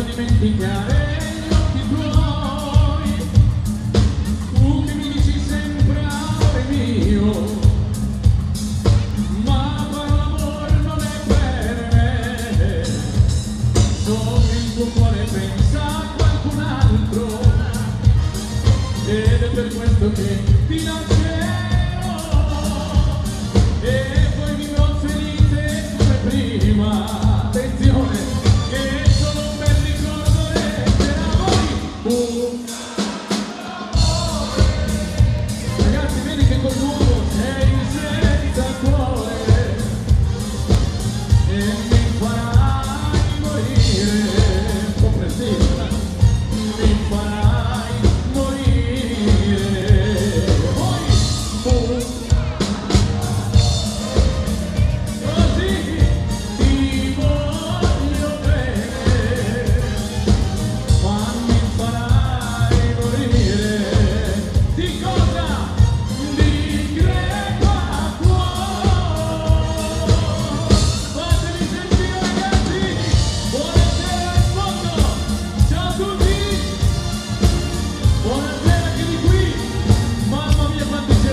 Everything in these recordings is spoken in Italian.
voglio dimenticare gli occhi tuoi. Tu che mi dici sempre amore mio ma fare l'amore non è per me so che il tuo cuore pensa a qualcun altro ed è per questo che ti lascio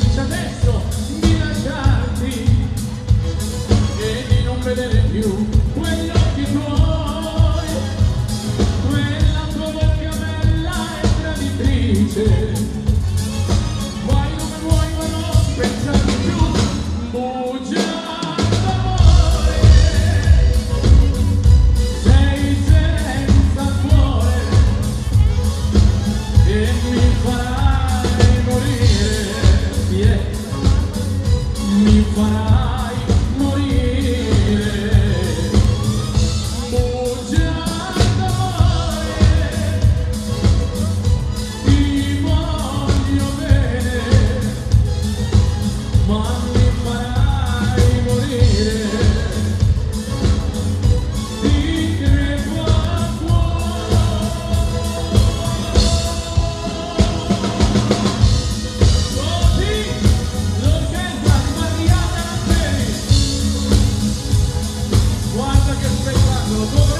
dice adesso di lasciarti e di non vedere più. Zagrać it Bejbaku,